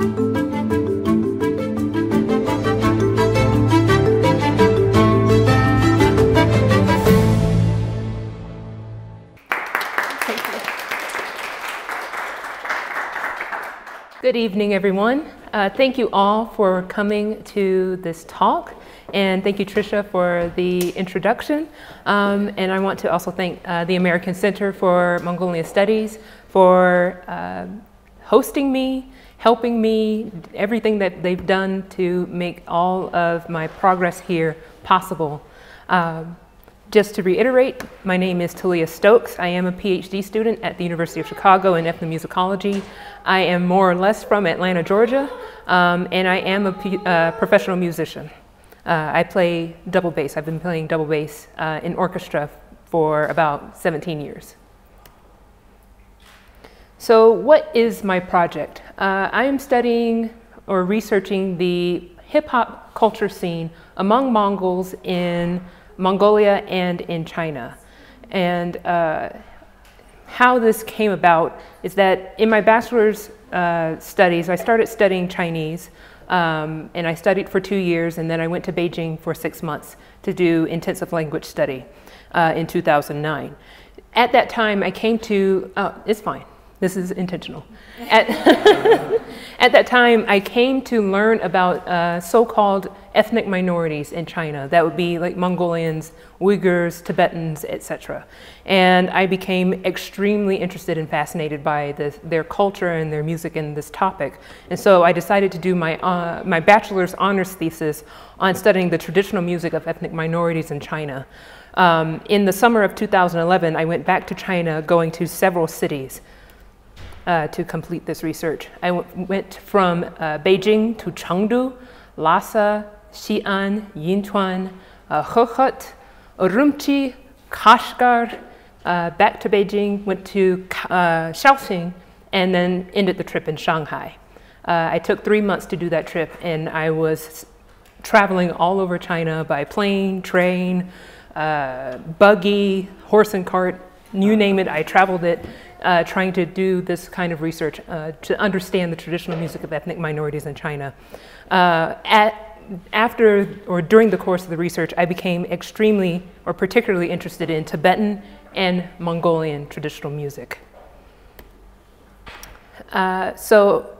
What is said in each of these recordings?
Good evening, everyone. Uh, thank you all for coming to this talk. And thank you, Tricia, for the introduction. Um, and I want to also thank uh, the American Center for Mongolian Studies for uh, hosting me, helping me, everything that they've done to make all of my progress here possible. Um, just to reiterate, my name is Thalea Stokes. I am a PhD student at the University of Chicago in ethnomusicology. I am more or less from Atlanta, Georgia, um, and I am a uh, professional musician. Uh, I play double bass. I've been playing double bass uh, in orchestra for about 17 years. So what is my project? Uh, I am studying or researching the hip hop culture scene among Mongols in Mongolia and in China. And uh, how this came about is that in my bachelor's uh, studies, I started studying Chinese, um, and I studied for two years, and then I went to Beijing for six months to do intensive language study uh, in 2009. At that time, I came to, oh, it's fine. This is intentional. At, at that time, I came to learn about uh, so-called ethnic minorities in China. That would be like Mongolians, Uyghurs, Tibetans, etc. And I became extremely interested and fascinated by their culture and their music and this topic. And so I decided to do my, uh, my bachelor's honors thesis on studying the traditional music of ethnic minorities in China. Um, in the summer of 2011, I went back to China, going to several cities uh, to complete this research. I went from uh, Beijing to Chengdu, Lhasa, Xi'an, Yinchuan, uh, Hohhot, Urumqi, Kashgar, uh, back to Beijing, went to uh, Shaoxing, and then ended the trip in Shanghai. Uh, I took three months to do that trip, and I was traveling all over China by plane, train, uh, buggy, horse and cart, you name it, I traveled it uh, trying to do this kind of research uh, to understand the traditional music of ethnic minorities in China. Uh, at, after or during the course of the research, I became extremely or particularly interested in Tibetan and Mongolian traditional music. Uh, so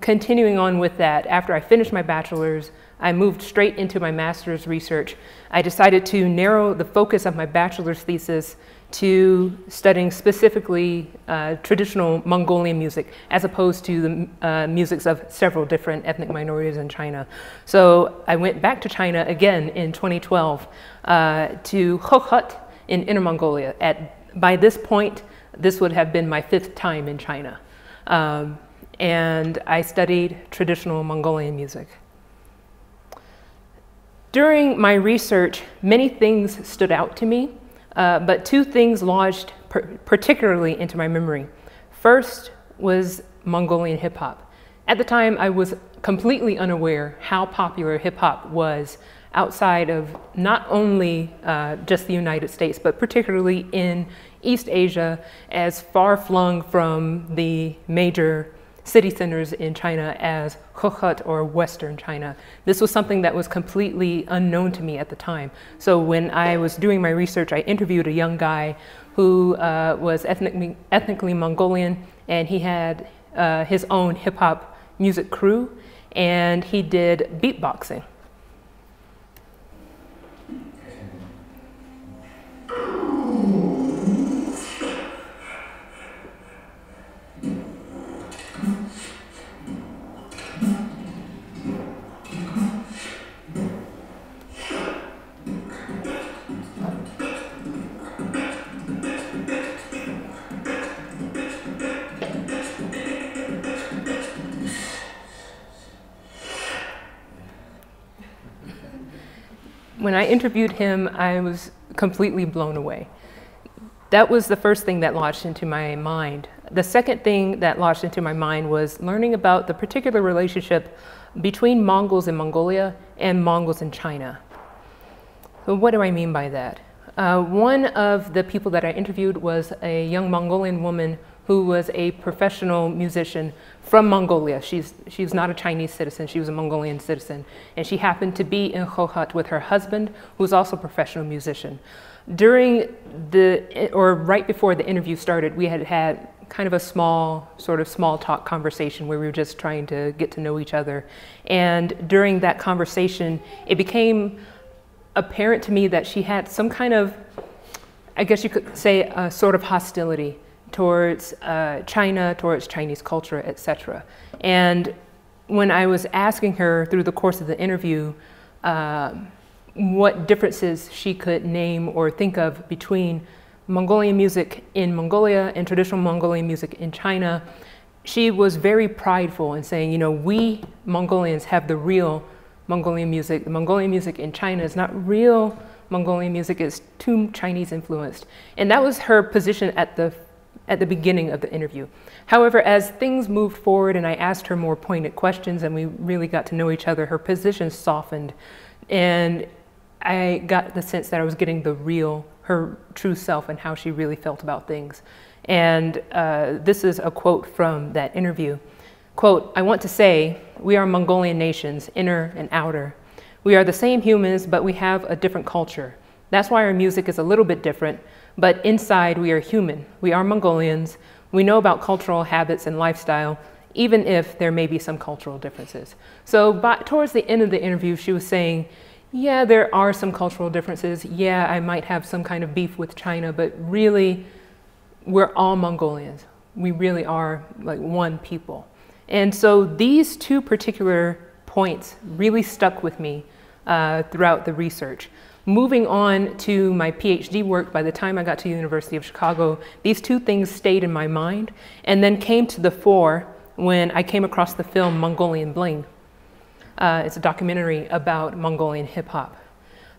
continuing on with that, after I finished my bachelor's, I moved straight into my master's research. I decided to narrow the focus of my bachelor's thesis to studying specifically uh, traditional Mongolian music as opposed to the uh, musics of several different ethnic minorities in China. So I went back to China again in 2012 uh, to Hohhot in Inner Mongolia. At, by this point, this would have been my fifth time in China. Um, and I studied traditional Mongolian music. During my research, many things stood out to me. Uh, but two things lodged particularly into my memory. First was Mongolian hip hop. At the time, I was completely unaware how popular hip hop was outside of not only uh, just the United States, but particularly in East Asia, as far flung from the major city centers in China as Hohhot or Western China. This was something that was completely unknown to me at the time. So when I was doing my research, I interviewed a young guy who uh, was ethnic, ethnically Mongolian and he had uh, his own hip hop music crew and he did beatboxing. When I interviewed him, I was completely blown away. That was the first thing that lodged into my mind. The second thing that lodged into my mind was learning about the particular relationship between Mongols in Mongolia and Mongols in China. So what do I mean by that? Uh, one of the people that I interviewed was a young Mongolian woman who was a professional musician from Mongolia. She's, she was not a Chinese citizen, she was a Mongolian citizen. And she happened to be in Khokhut with her husband, who was also a professional musician. During the, or right before the interview started, we had had kind of a small, sort of small talk conversation where we were just trying to get to know each other. And during that conversation, it became apparent to me that she had some kind of, I guess you could say, a sort of hostility towards uh, China, towards Chinese culture, etc. And when I was asking her through the course of the interview uh, what differences she could name or think of between Mongolian music in Mongolia and traditional Mongolian music in China, she was very prideful in saying, you know, we Mongolians have the real Mongolian music. The Mongolian music in China is not real Mongolian music, it's too Chinese influenced. And that was her position at the at the beginning of the interview. However, as things moved forward and I asked her more pointed questions and we really got to know each other, her position softened. And I got the sense that I was getting the real, her true self and how she really felt about things. And uh, this is a quote from that interview. Quote, I want to say, we are Mongolian nations, inner and outer. We are the same humans, but we have a different culture. That's why our music is a little bit different, but inside we are human. We are Mongolians. We know about cultural habits and lifestyle, even if there may be some cultural differences. So by, towards the end of the interview, she was saying, yeah, there are some cultural differences. Yeah, I might have some kind of beef with China, but really, we're all Mongolians. We really are like one people. And so these two particular points really stuck with me uh, throughout the research. Moving on to my PhD work, by the time I got to the University of Chicago, these two things stayed in my mind and then came to the fore when I came across the film Mongolian Bling. Uh, it's a documentary about Mongolian hip hop.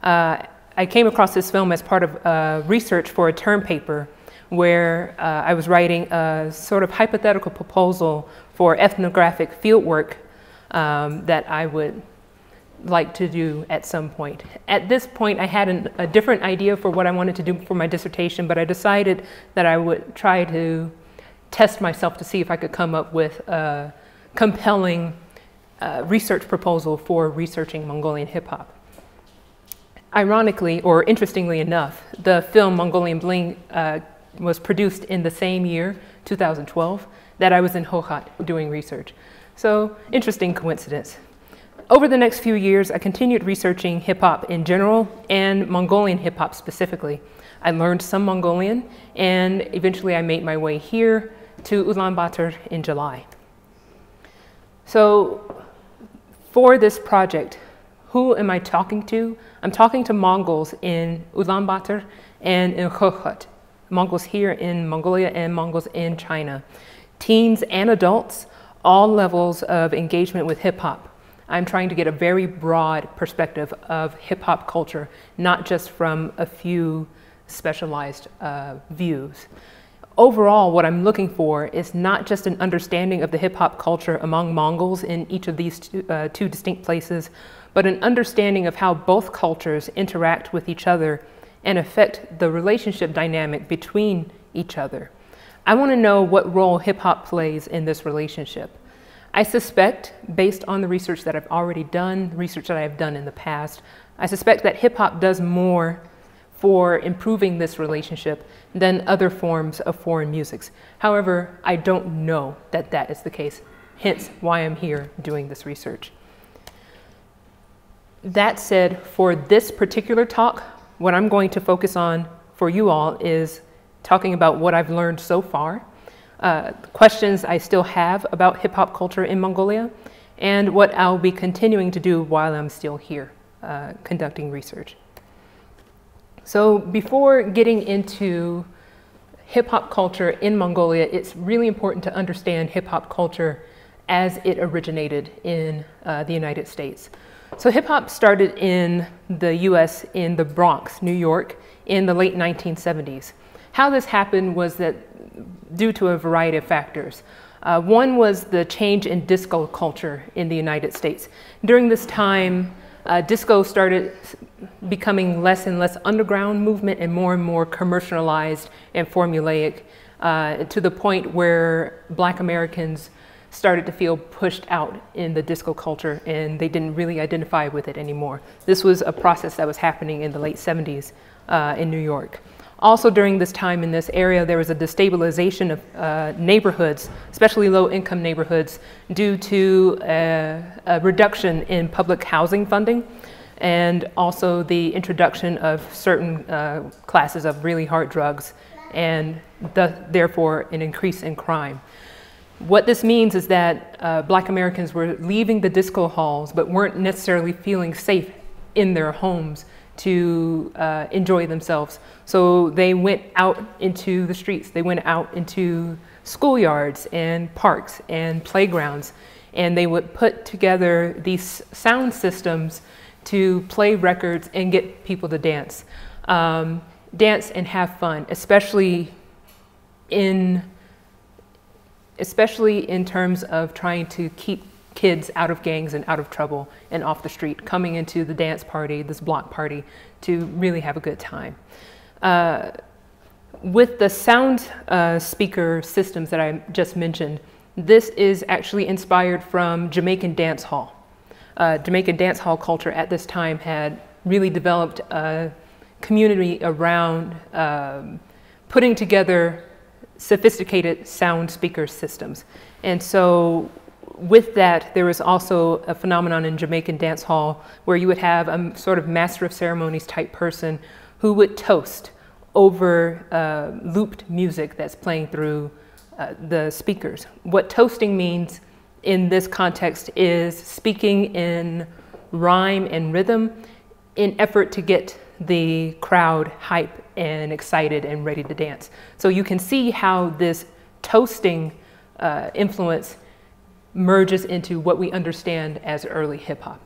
Uh, I came across this film as part of uh, research for a term paper where uh, I was writing a sort of hypothetical proposal for ethnographic fieldwork um, that I would like to do at some point. At this point, I had an, a different idea for what I wanted to do for my dissertation, but I decided that I would try to test myself to see if I could come up with a compelling uh, research proposal for researching Mongolian hip hop. Ironically, or interestingly enough, the film Mongolian Bling uh, was produced in the same year, 2012, that I was in Khokhut doing research. So, interesting coincidence over the next few years, I continued researching hip hop in general and Mongolian hip hop specifically. I learned some Mongolian, and eventually I made my way here to Ulaanbaatar in July. So, for this project, who am I talking to? I'm talking to Mongols in Ulaanbaatar and in Khokhut, Mongols here in Mongolia and Mongols in China. Teens and adults, all levels of engagement with hip hop. I'm trying to get a very broad perspective of hip hop culture, not just from a few specialized uh, views. Overall, what I'm looking for is not just an understanding of the hip hop culture among Mongols in each of these two, uh, two distinct places, but an understanding of how both cultures interact with each other and affect the relationship dynamic between each other. I want to know what role hip hop plays in this relationship. I suspect, based on the research that I've already done, research that I've done in the past, I suspect that hip hop does more for improving this relationship than other forms of foreign musics. However, I don't know that that is the case, hence why I'm here doing this research. That said, for this particular talk, what I'm going to focus on for you all is talking about what I've learned so far uh, questions I still have about hip hop culture in Mongolia, and what I'll be continuing to do while I'm still here uh, conducting research. So before getting into hip hop culture in Mongolia, it's really important to understand hip hop culture as it originated in uh, the United States. So hip hop started in the US in the Bronx, New York, in the late 1970s. How this happened was that due to a variety of factors. Uh, one was the change in disco culture in the United States. During this time, uh, disco started becoming less and less underground movement and more and more commercialized and formulaic. uh, to the point where black Americans started to feel pushed out in the disco culture and they didn't really identify with it anymore. This was a process that was happening in the late 70s uh, in New York. Also during this time in this area, there was a destabilization of uh, neighborhoods, especially low income neighborhoods, due to a, a, reduction in public housing funding and also the introduction of certain uh, classes of really hard drugs and the, therefore an increase in crime. What this means is that uh, black Americans were leaving the disco halls but weren't necessarily feeling safe in their homes to uh, enjoy themselves. So they went out into the streets, they went out into schoolyards and parks and playgrounds, and they would put together these sound systems to play records and get people to dance. Um, dance and have fun, especially in especially in terms of trying to keep kids out of gangs and out of trouble and off the street, coming into the dance party, this block party, to really have a good time. Uh, with the sound uh, speaker systems that I just mentioned, this is actually inspired from Jamaican dance hall. Uh, Jamaican dance hall culture at this time had really developed a community around um, putting together sophisticated sound speaker systems. And so with that, there was also a phenomenon in Jamaican dance hall where you would have a sort of master of ceremonies type person who would toast over uh, looped music that's playing through uh, the speakers. What toasting means in this context is speaking in rhyme and rhythm in effort to get the crowd hype and excited and ready to dance. So you can see how this toasting uh, influence merges into what we understand as early hip hop.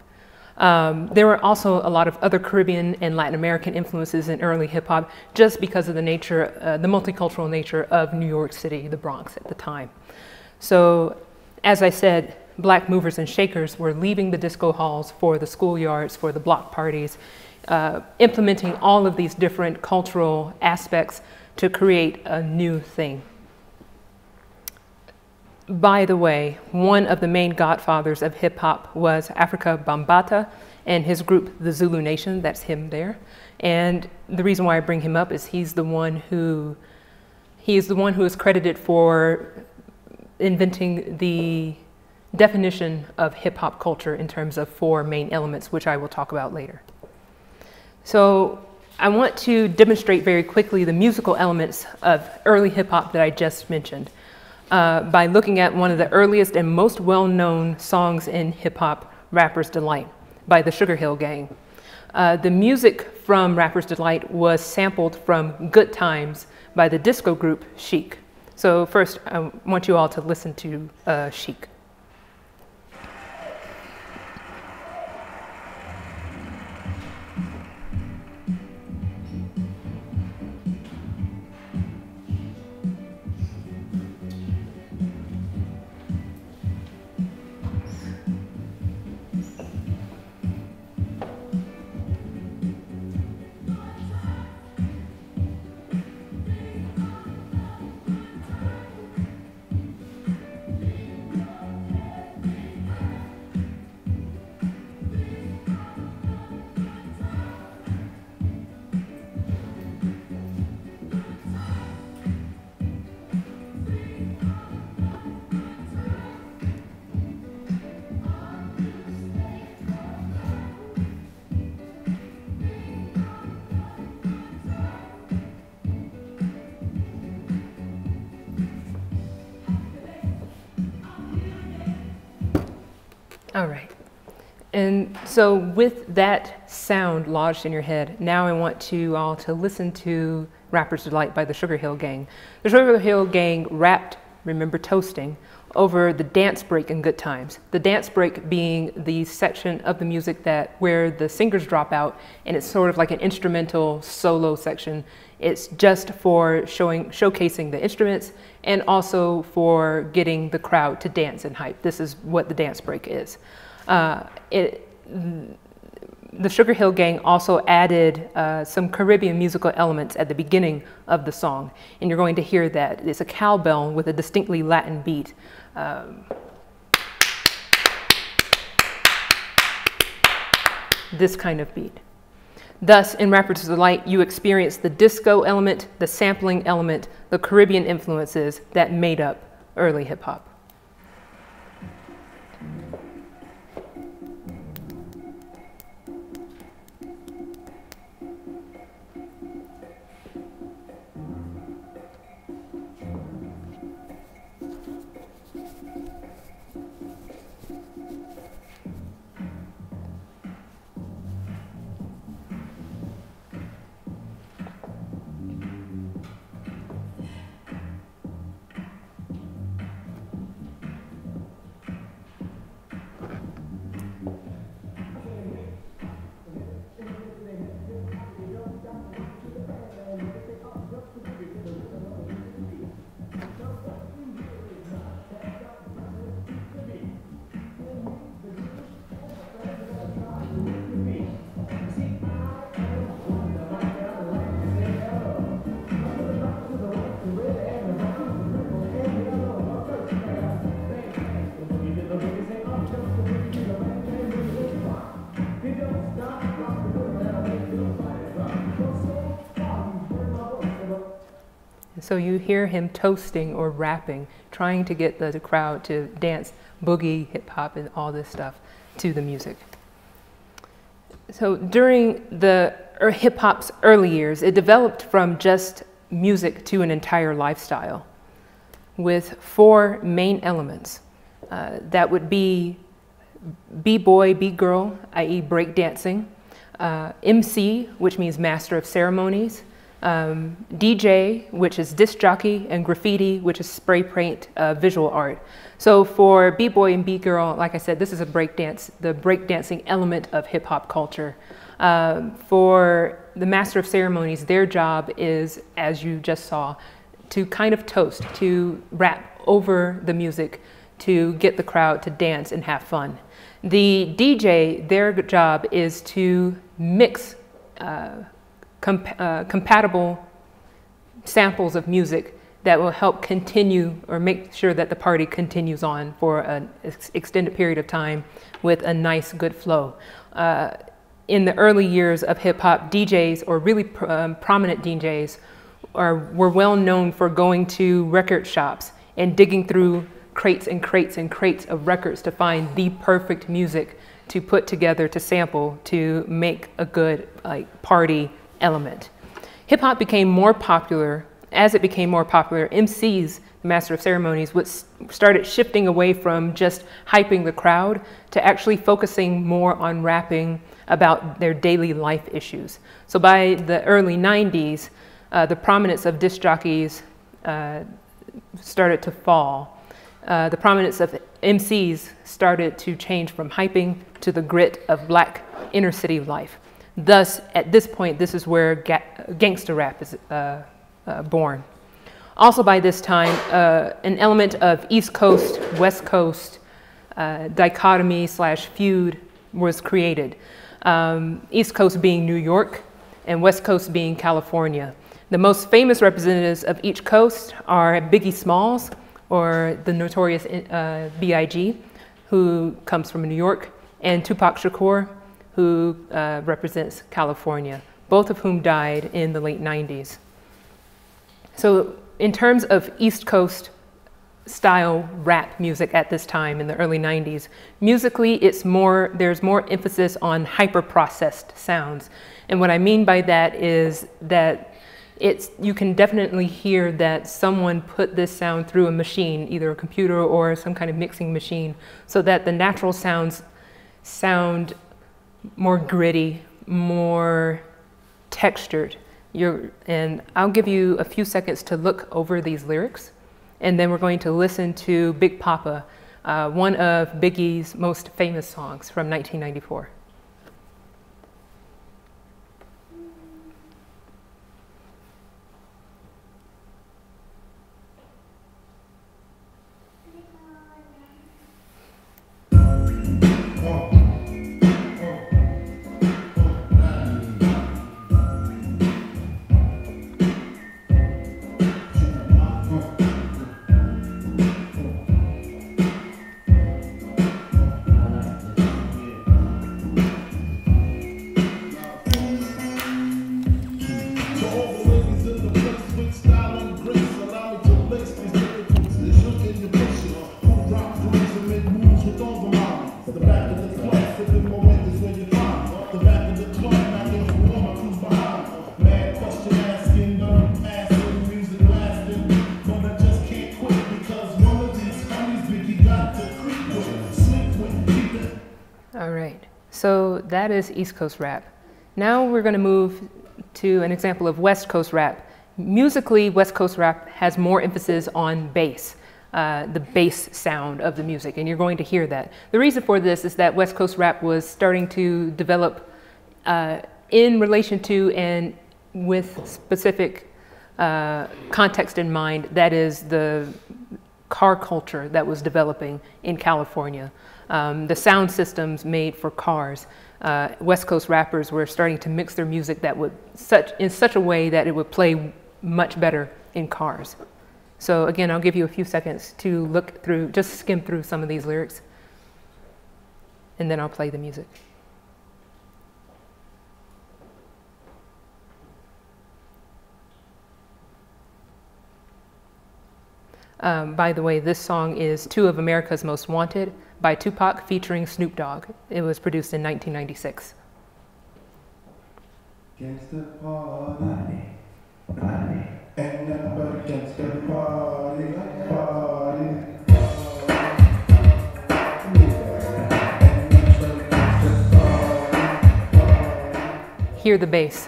Um, there were also a lot of other Caribbean and Latin American influences in early hip hop just because of the nature, uh, the multicultural nature of New York City, the Bronx at the time. So, as I said, black movers and shakers were leaving the disco halls for the schoolyards, for the block parties, uh, implementing all of these different cultural aspects to create a new thing. By the way, one of the main godfathers of hip hop was Afrika Bambaataa and his group, the Zulu Nation. That's him there. And the reason why I bring him up is he's the one who he is the one who is credited for inventing the definition of hip hop culture in terms of four main elements, which I will talk about later. So I want to demonstrate very quickly the musical elements of early hip hop that I just mentioned uh, by looking at one of the earliest and most well-known songs in hip hop, Rapper's Delight by the Sugarhill Gang. Uh, the music from Rapper's Delight was sampled from Good Times by the disco group Chic. So first, I want you all to listen to uh, Chic. So with that sound lodged in your head, now I want you all to listen to Rapper's Delight by the Sugarhill Gang. The Sugarhill Gang rapped, remember toasting, over the dance break in Good Times. The dance break being the section of the music that where the singers drop out and it's sort of like an instrumental solo section. It's just for showing showcasing the instruments and also for getting the crowd to dance and hype. This is what the dance break is. Uh, it, the Sugarhill Gang also added uh, some Caribbean musical elements at the beginning of the song, and you're going to hear that. It's a cowbell with a distinctly Latin beat. Um, this kind of beat. Thus, in Rappers Delight, you experience the disco element, the sampling element, the Caribbean influences that made up early hip hop. So you hear him toasting or rapping, trying to get the, the crowd to dance boogie, hip hop, and all this stuff to the music. So during the er, hip hop's early years, it developed from just music to an entire lifestyle with four main elements. Uh, that would be B-boy, B-girl, i.e. breakdancing, uh, MC, which means master of ceremonies, um, DJ, which is disc jockey, and graffiti, which is spray paint uh, visual art. So for B-boy and B-girl, like I said, this is a breakdance, the breakdancing element of hip hop culture. Um, for the master of ceremonies, their job is, as you just saw, to kind of toast, to rap over the music, to get the crowd to dance and have fun. The DJ, their job is to mix uh, uh, compatible samples of music that will help continue or make sure that the party continues on for an ex extended period of time with a nice, good flow. Uh, in the early years of hip hop, DJs or really pr um, prominent DJs are, were well known for going to record shops and digging through crates and crates and crates of records to find the perfect music to put together to sample to make a good like party element. Hip hop became more popular. As it became more popular, MCs, Master of Ceremonies, would started shifting away from just hyping the crowd to actually focusing more on rapping about their daily life issues. So by the early 90s, uh, the prominence of disc jockeys uh, started to fall. Uh, the prominence of MCs started to change from hyping to the grit of black inner city life. Thus, at this point, this is where ga gangster rap is uh, uh, born. Also by this time, uh, an element of East Coast, West Coast uh, dichotomy slash feud was created. Um, East Coast being New York and West Coast being California. The most famous representatives of each coast are Biggie Smalls, or the notorious uh, B.I.G., who comes from New York, and Tupac Shakur, who uh, represents California, both of whom died in the late 90s. So in terms of East Coast style rap music at this time in the early 90s, musically it's more, there's more emphasis on hyper-processed sounds. And what I mean by that is that it's, you can definitely hear that someone put this sound through a machine, either a computer or some kind of mixing machine, so that the natural sounds sound more gritty, more textured. You're, and I'll give you a few seconds to look over these lyrics, and then we're going to listen to Big Poppa, uh, one of Biggie's most famous songs from 1994. Is East Coast rap. Now we're going to move to an example of West Coast rap. Musically, West Coast rap has more emphasis on bass, uh, the bass sound of the music, and you're going to hear that. The reason for this is that West Coast rap was starting to develop uh, in relation to and with specific uh, context in mind, that is the car culture that was developing in California um, the sound systems made for cars. Uh, West Coast rappers were starting to mix their music that would such in such a way that it would play much better in cars. So again, I'll give you a few seconds to look through, just skim through some of these lyrics, and then I'll play the music. Um, by the way, this song is Two of America's Most Wanted by Tupac featuring Snoop Dogg. It was produced in 1996. Hear the bass.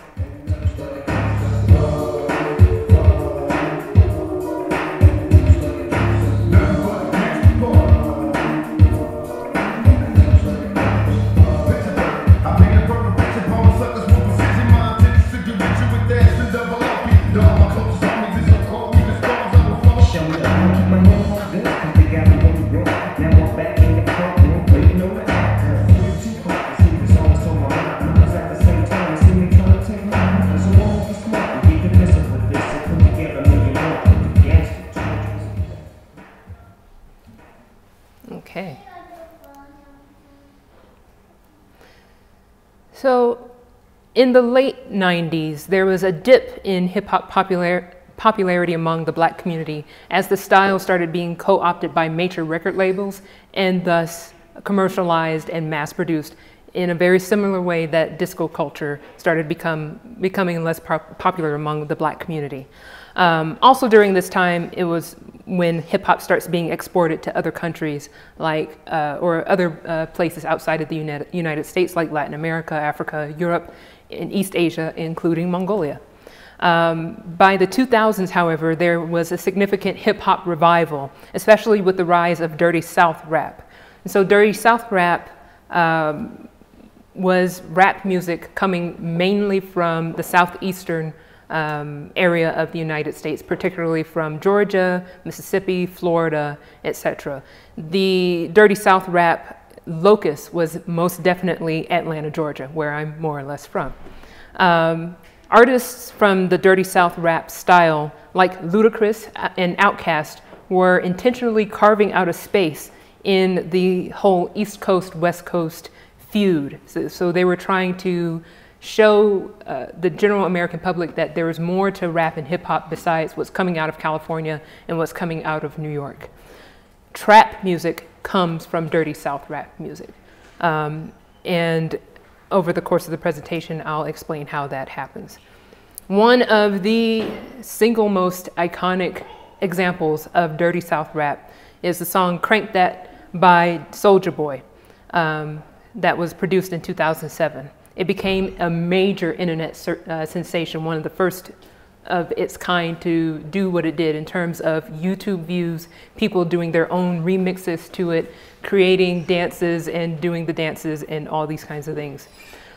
So in the late 90s, there was a dip in hip hop popular, popularity among the black community as the style started being co opted by major record labels and thus commercialized and mass produced in a very similar way that disco culture started become, becoming less popular among the black community. Um, also during this time, it was when hip hop starts being exported to other countries like, uh, or other uh, places outside of the United, States like Latin America, Africa, Europe, and East Asia, including Mongolia. Um, by the 2000s, however, there was a significant hip hop revival, especially with the rise of Dirty South rap. And so Dirty South rap um, was rap music coming mainly from the southeastern um, area of the United States, particularly from Georgia, Mississippi, Florida, etc. The Dirty South rap locus was most definitely Atlanta, Georgia, where I'm more or less from. Um, artists from the Dirty South rap style, like Ludacris and Outkast, were intentionally carving out a space in the whole East Coast, West Coast feud. So, so they were trying to show uh, the general American public that there is more to rap and hip hop besides what's coming out of California and what's coming out of New York. Trap music comes from dirty South rap music. Um, and over the course of the presentation, I'll explain how that happens. One of the single most iconic examples of dirty South rap is the song Crank That by Soulja Boy um, that was produced in 2007. It became a major internet uh, sensation, one of the first of its kind to do what it did in terms of YouTube views, people doing their own remixes to it, creating dances and doing the dances and all these kinds of things.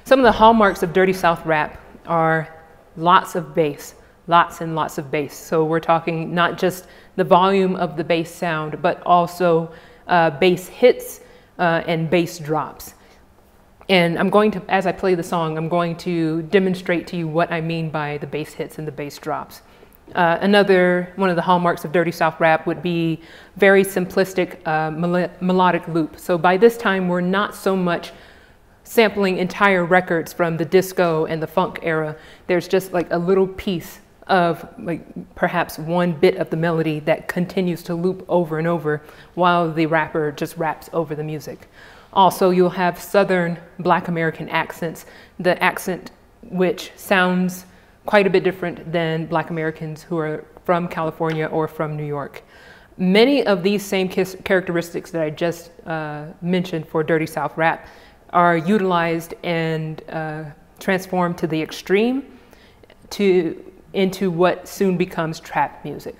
Some of the hallmarks of Dirty South rap are lots of bass, lots and lots of bass. So we're talking not just the volume of the bass sound, but also uh, bass hits uh, and bass drops. And I'm going to, as I play the song, I'm going to demonstrate to you what I mean by the bass hits and the bass drops. Uh, another one of the hallmarks of Dirty South rap would be very simplistic uh, mel melodic loop. So by this time, we're not so much sampling entire records from the disco and the funk era. There's just like a little piece of like perhaps one bit of the melody that continues to loop over and over while the rapper just raps over the music. Also, you'll have Southern Black American accents, the accent which sounds quite a bit different than Black Americans who are from California or from New York. Many of these same characteristics that I just uh, mentioned for Dirty South rap are utilized and uh, transformed to the extreme to, into what soon becomes trap music.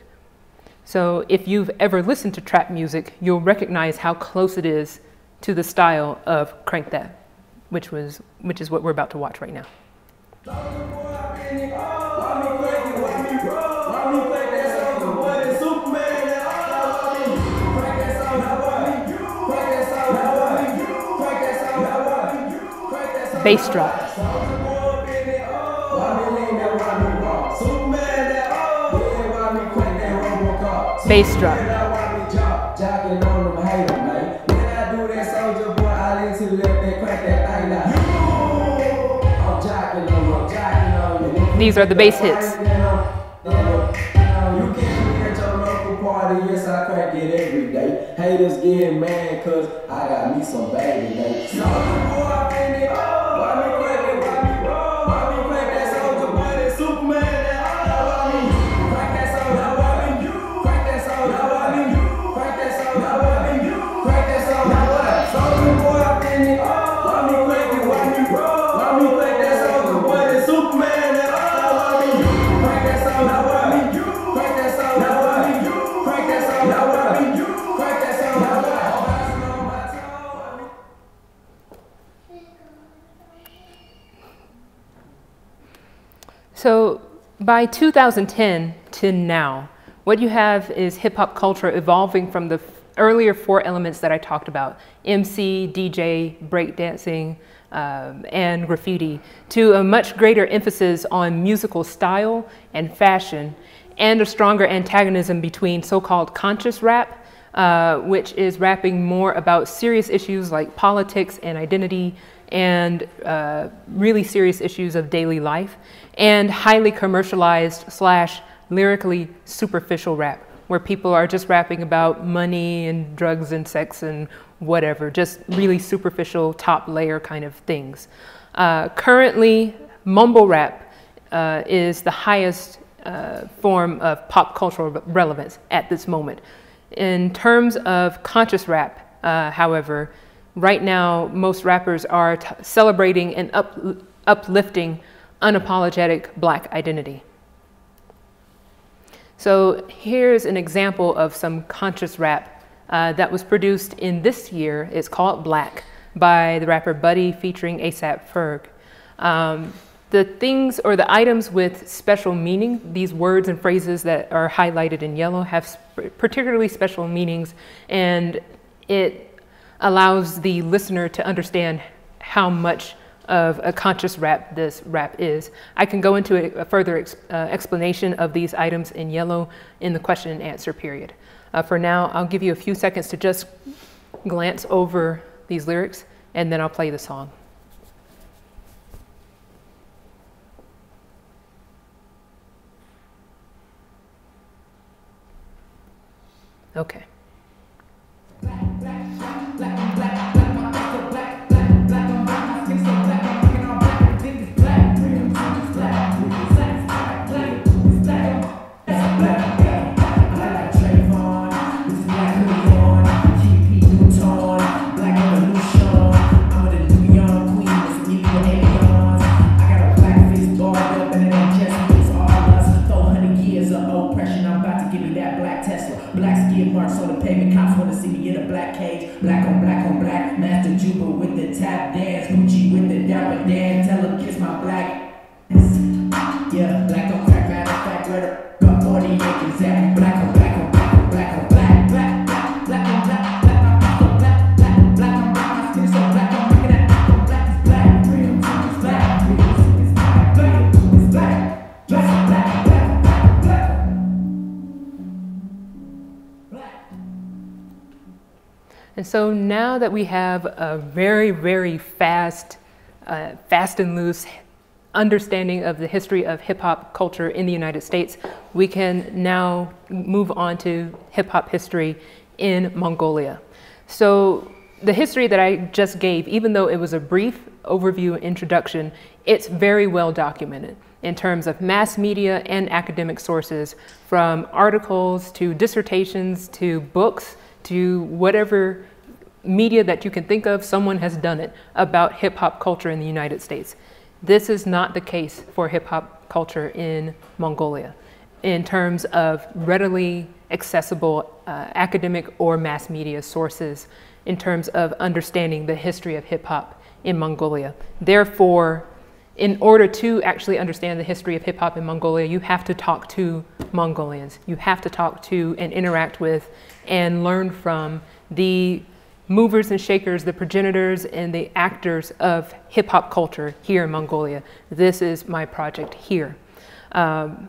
So if you've ever listened to trap music, you'll recognize how close it is to the style of Crank That, which, was, which is what we're about to watch right now. bass drop. Bass drop. These are the bass hits. Haters getting mad by 2010 to now, what you have is hip hop culture evolving from the earlier four elements that I talked about MC, DJ, breakdancing, um, and graffiti to a much greater emphasis on musical style and fashion, and a stronger antagonism between so called conscious rap, uh, which is rapping more about serious issues like politics and identity, and uh, really serious issues of daily life, and highly commercialized slash lyrically superficial rap, where people are just rapping about money and drugs and sex and whatever, just really superficial top layer kind of things. Uh, currently, mumble rap uh, is the highest uh, form of pop cultural relevance at this moment. In terms of conscious rap, uh, however, right now most rappers are celebrating and up uplifting unapologetic black identity. So here's an example of some conscious rap uh, that was produced in this year. It's called Black by the rapper Buddy featuring ASAP Ferg. Um, the things or the items with special meaning, these words and phrases that are highlighted in yellow have particularly special meanings and it allows the listener to understand how much of a conscious rap this rap is. I can go into a, further ex, uh, explanation of these items in yellow in the question and answer period. Uh, for now, I'll give you a few seconds to just glance over these lyrics and then I'll play the song. Okay. And so now that we have a very, very fast, uh, fast and loose, understanding of the history of hip hop culture in the United States, we can now move on to hip hop history in Mongolia. So the history that I just gave, even though it was a brief overview introduction, it's very well documented in terms of mass media and academic sources, from articles to dissertations to books to whatever media that you can think of, someone has done it about hip hop culture in the United States. This is not the case for hip hop culture in Mongolia in terms of readily accessible uh, academic or mass media sources in terms of understanding the history of hip hop in Mongolia. Therefore, in order to actually understand the history of hip hop in Mongolia, you have to talk to Mongolians. You have to talk to and interact with and learn from the movers and shakers, the progenitors and the actors of hip hop culture here in Mongolia. This is my project here. Um,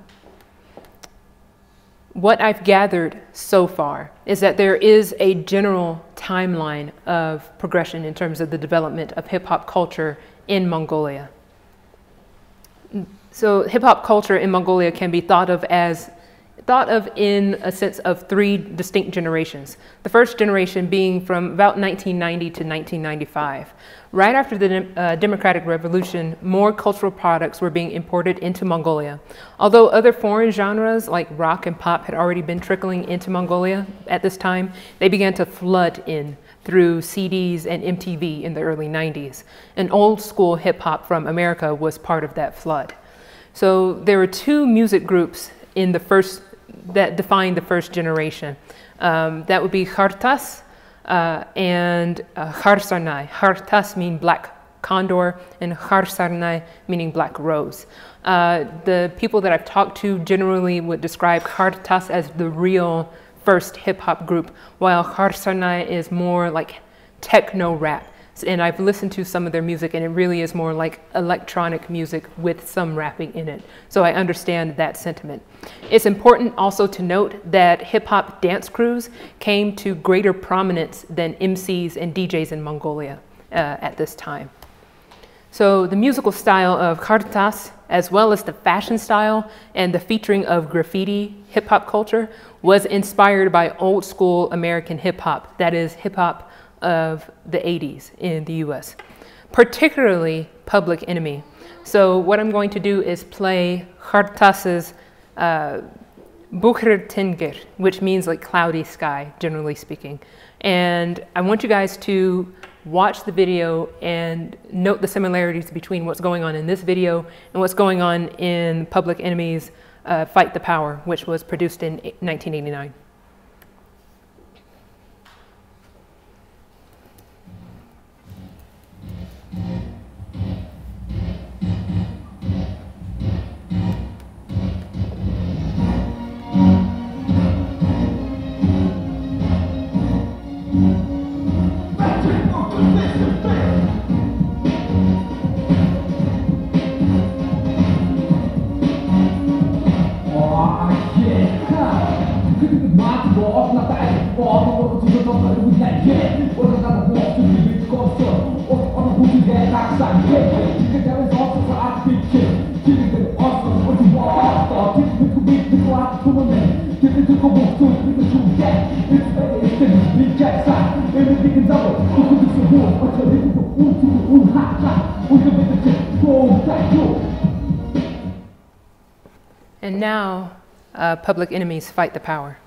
what I've gathered so far is that there is a general timeline of progression in terms of the development of hip hop culture in Mongolia. So hip hop culture in Mongolia can be thought of as thought of in a sense of three distinct generations. The first generation being from about 1990 to 1995. Right after the uh, Democratic Revolution, more cultural products were being imported into Mongolia. Although other foreign genres like rock and pop had already been trickling into Mongolia at this time, they began to flood in through CDs and MTV in the early 90s. And old school hip hop from America was part of that flood. So there were two music groups in the first that defined the first generation. Um, that would be Khar Tas uh, and uh, Kharsarnai. Khar Tas mean black condor and Kharsarnai meaning black rose. Uh, the people that I've talked to generally would describe Khar Tas as the real first hip hop group, while Kharsarnai is more like techno rap and I've listened to some of their music and it really is more like electronic music with some rapping in it. So I understand that sentiment. It's important also to note that hip hop dance crews came to greater prominence than MCs and DJs in Mongolia uh, at this time. So the musical style of Khar Tas, as well as the fashion style and the featuring of graffiti hip hop culture, was inspired by old school American hip hop, that is, hip hop of the 80s in the US, particularly Public Enemy. So what I'm going to do is play Khar Tas's uh, which means like cloudy sky, generally speaking. And I want you guys to watch the video and note the similarities between what's going on in this video and what's going on in Public Enemy's uh, Fight the Power, which was produced in 1989. Boah, auf. And now, uh, Public Enemy's fight the power.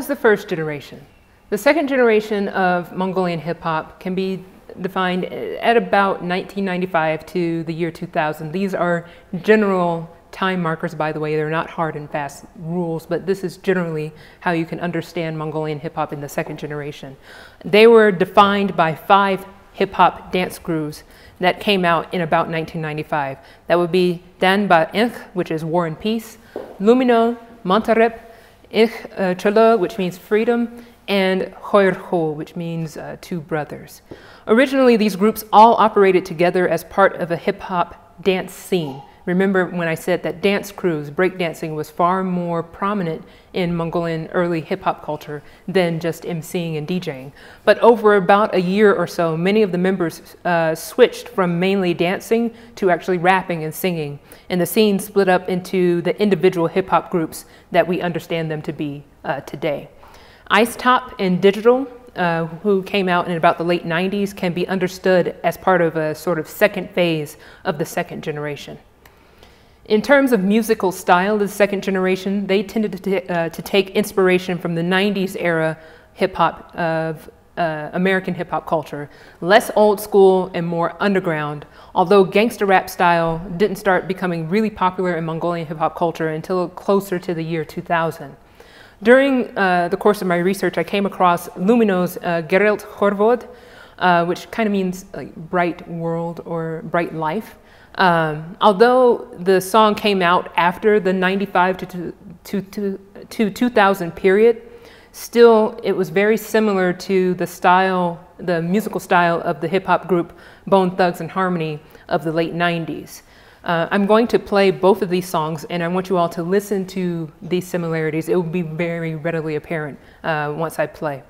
Was the first generation. The second generation of Mongolian hip hop can be defined at about 1995 to the year 2000. These are general time markers, by the way. They're not hard and fast rules, but this is generally how you can understand Mongolian hip hop in the second generation. They were defined by five hip hop dance grooves that came out in about 1995. That would be Dan Ba Inch, which is War and Peace, Lumino, Montarep, Ich uh, which means freedom, and Hoirho, which means uh, two brothers. Originally, these groups all operated together as part of a hip hop dance scene. Remember when I said that dance crews, breakdancing was far more prominent in Mongolian early hip hop culture than just emceeing and DJing. But over about a year or so, many of the members uh, switched from mainly dancing to actually rapping and singing. And the scene split up into the individual hip hop groups that we understand them to be uh, today. Ice Top and Digital, uh, who came out in about the late 90s, can be understood as part of a sort of second phase of the second generation. In terms of musical style, the second generation, they tended to, uh, to take inspiration from the 90s era hip hop of uh, American hip hop culture, less old school and more underground, although gangster rap style didn't start becoming really popular in Mongolian hip hop culture until closer to the year 2000. During uh, the course of my research, I came across Lumino's uh, Gerelt Horvod, uh, which kind of means like bright world or bright life. Um, although the song came out after the 95 to, to, to, to 2000 period, still it was very similar to the style, the musical style of the hip hop group Bone Thugs-n-Harmony of the late 90s. Uh, I'm going to play both of these songs, and I want you all to listen to these similarities. It will be very readily apparent uh, once I play.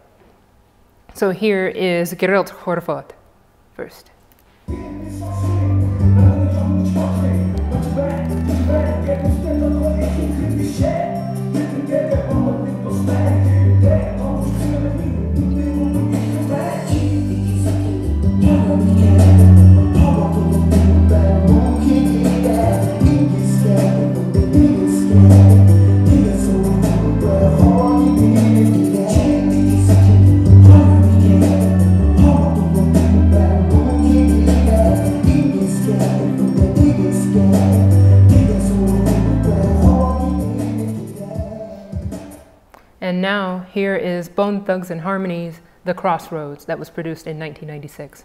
So here is Gerelt Horvod first. And now here is Bone Thugs-n-Harmony's, The Crossroads that was produced in 1996.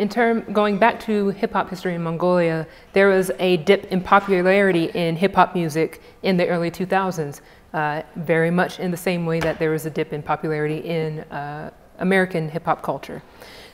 In term going back to hip hop history in Mongolia, there was a dip in popularity in hip hop music in the early 2000s, uh, very much in the same way that there was a dip in popularity in uh, American hip hop culture.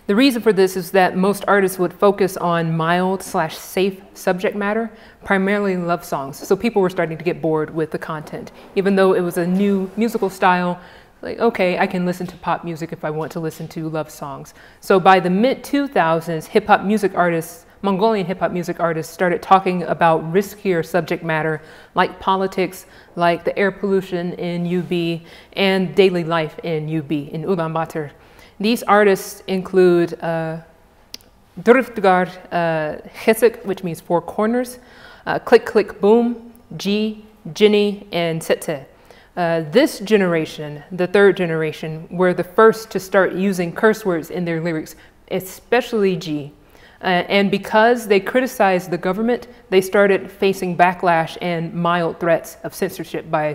The reason for this is that most artists would focus on mild slash safe subject matter, primarily love songs. So people were starting to get bored with the content. Even though it was a new musical style, like, okay, I can listen to pop music if I want to listen to love songs. So by the mid 2000s, hip hop music artists, Mongolian hip hop music artists started talking about riskier subject matter like politics, like the air pollution in UB, and daily life in UB, in Ulaanbaatar. These artists include uh, Durftgar uh, which means four corners, uh, Click Click Boom, G, Ginny, and Setse. Uh, this generation, the third generation, were the first to start using curse words in their lyrics, especially G. Uh, and because they criticized the government, they started facing backlash and mild threats of censorship by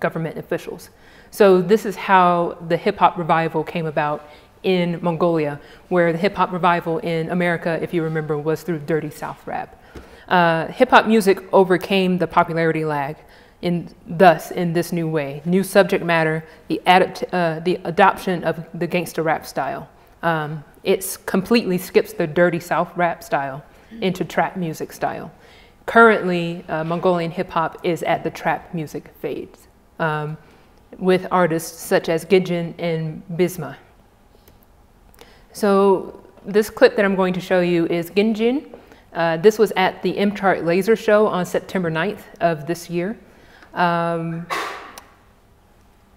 government officials. So this is how the hip hop revival came about in Mongolia, where the hip hop revival in America, if you remember, was through Dirty South rap. Uh, hip hop music overcame the popularity lag in thus in this new way, new subject matter, the, uh, the adoption of the gangster rap style. Um, it completely skips the dirty South rap style into trap music style. Currently, uh, Mongolian hip hop is at the trap music phase um, with artists such as Ginjin and Bisma. So this clip that I'm going to show you is Ginjin. Uh, this was at the M-Chart Laser Show on September 9th of this year. Um,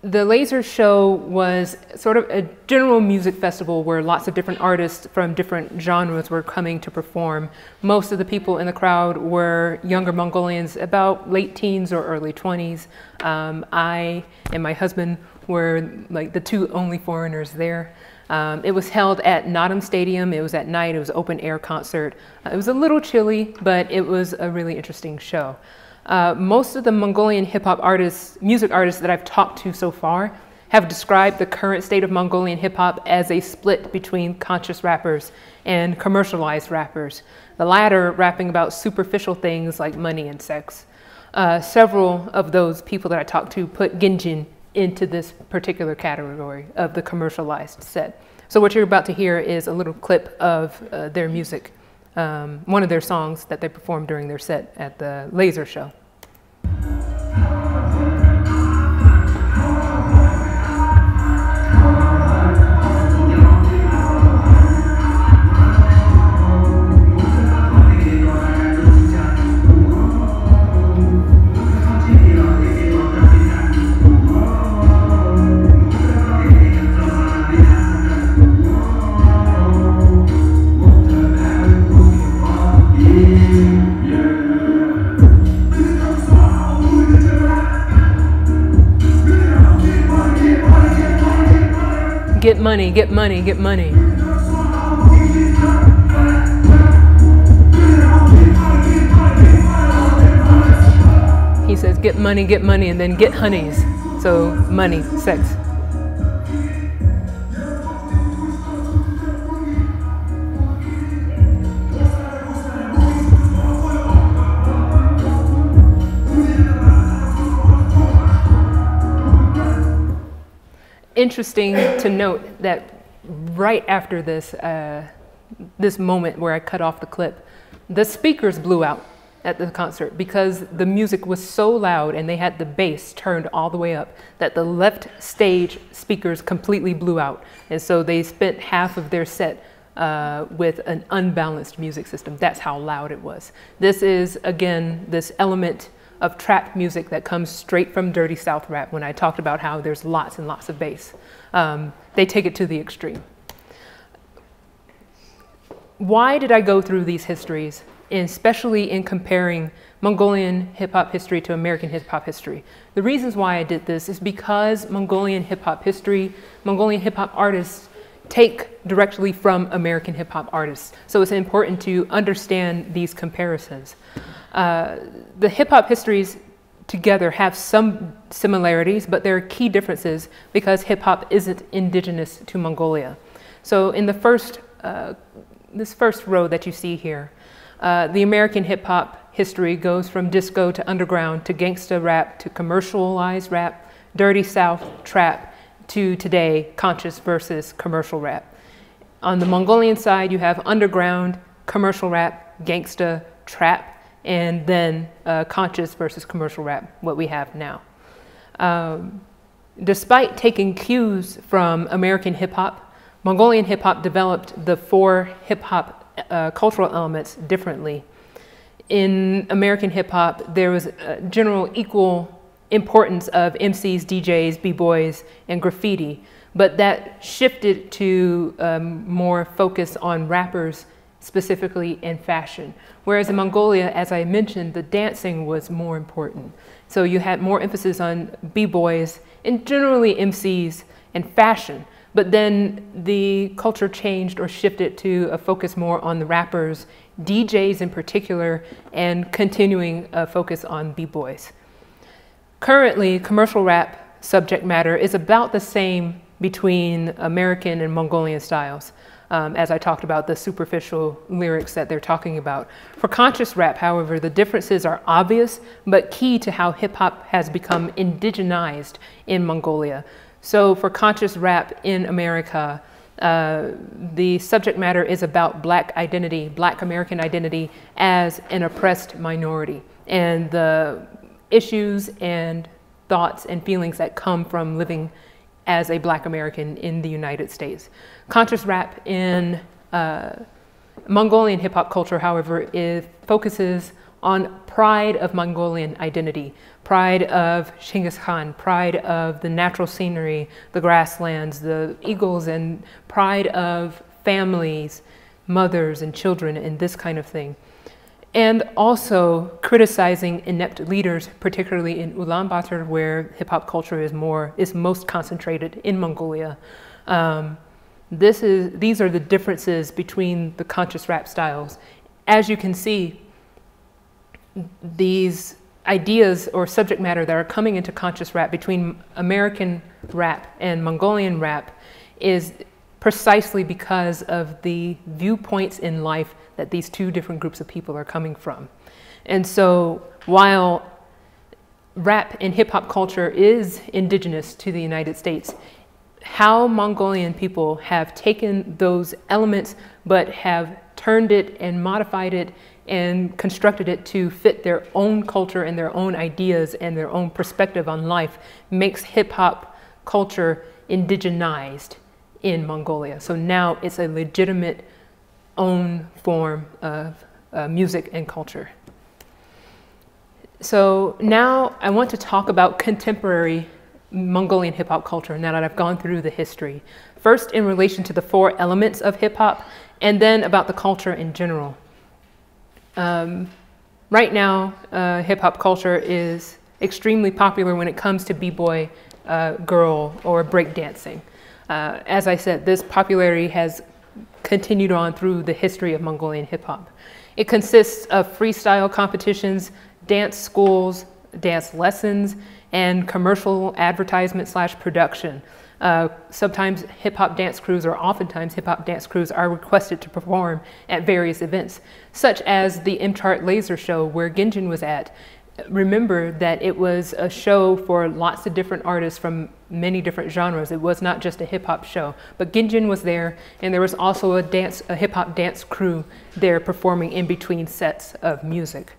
the laser show was sort of a general music festival where lots of different artists from different genres were coming to perform. Most of the people in the crowd were younger Mongolians, about late teens or early 20s. Um, I and my husband were like the two only foreigners there. Um, it was held at Naadam Stadium. It was at night. It was open air concert. Uh, it was a little chilly, but it was a really interesting show. Uh, most of the Mongolian hip hop artists, music artists that I've talked to so far, have described the current state of Mongolian hip hop as a split between conscious rappers and commercialized rappers, the latter rapping about superficial things like money and sex. Uh, several of those people that I talked to put Ginjin into this particular category of the commercialized set. So what you're about to hear is a little clip of uh, their music, um, one of their songs that they performed during their set at the laser show. Thank you. Get money, get money, get money. He says, get money, get money, and then get honeys. So, money, sex. Interesting to note that right after this, uh, this moment where I cut off the clip, the speakers blew out at the concert because the music was so loud and they had the bass turned all the way up that the left stage speakers completely blew out. And so they spent half of their set uh, with an unbalanced music system. That's how loud it was. This is, again, this element of trap music that comes straight from Dirty South rap when I talked about how there's lots and lots of bass. Um, they take it to the extreme. Why did I go through these histories, especially in comparing Mongolian hip hop history to American hip hop history? The reasons why I did this is because Mongolian hip hop history, Mongolian hip hop artists take directly from American hip hop artists. So it's important to understand these comparisons. Uh, the hip hop histories together have some similarities, but there are key differences because hip hop isn't indigenous to Mongolia. So in the first, uh, this first row that you see here, uh, the American hip hop history goes from disco to underground to gangsta rap to commercialized rap, dirty south trap to today conscious versus commercial rap. On the Mongolian side, you have underground, commercial rap, gangsta, trap, and then uh, conscious versus commercial rap, what we have now. Um, despite taking cues from American hip hop, Mongolian hip hop developed the four hip hop uh, cultural elements differently. In American hip hop, there was a general equal importance of MCs, DJs, B-boys, and graffiti, but that shifted to um, more focus on rappers specifically in fashion. Whereas in Mongolia, as I mentioned, the dancing was more important. So you had more emphasis on b-boys and generally MCs and fashion. But then the culture changed or shifted to a focus more on the rappers, DJs in particular, and continuing a focus on b-boys. Currently, commercial rap subject matter is about the same between American and Mongolian styles um, as I talked about the superficial lyrics that they're talking about. For conscious rap, however, the differences are obvious, but key to how hip hop has become indigenized in Mongolia. So for conscious rap in America, uh, the subject matter is about black identity, black American identity as an oppressed minority, and the issues and thoughts and feelings that come from living as a black American in the United States. Conscious rap in uh, Mongolian hip hop culture, however, is, focuses on pride of Mongolian identity, pride of Genghis Khan, pride of the natural scenery, the grasslands, the eagles, and pride of families, mothers and children, and this kind of thing and also criticizing inept leaders, particularly in Ulaanbaatar, where hip hop culture is more is most concentrated in Mongolia. Um, this is these are the differences between the conscious rap styles. As you can see, these ideas or subject matter that are coming into conscious rap between American rap and Mongolian rap is precisely because of the viewpoints in life that these two different groups of people are coming from. And so while rap and hip hop culture is indigenous to the United States, how Mongolian people have taken those elements but have turned it and modified it and constructed it to fit their own culture and their own ideas and their own perspective on life makes hip hop culture indigenized in Mongolia. So now it's a legitimate own form of uh, music and culture. So now I want to talk about contemporary Mongolian hip hop culture now that I've gone through the history. First, in relation to the four elements of hip hop, and then about the culture in general. Um, right now, uh, hip hop culture is extremely popular when it comes to b boy, uh, girl, or breakdancing. Uh, as I said, this popularity has continued on through the history of Mongolian hip hop. It consists of freestyle competitions, dance schools, dance lessons, and commercial advertisement slash production. Uh, sometimes hip hop dance crews, or oftentimes hip hop dance crews, are requested to perform at various events, such as the M Chart Laser Show, where Ginjin was at, remember that it was a show for lots of different artists from many different genres. It was not just a hip hop show, but Ginjin was there, and there was also a dance, a hip hop dance crew there performing in between sets of music.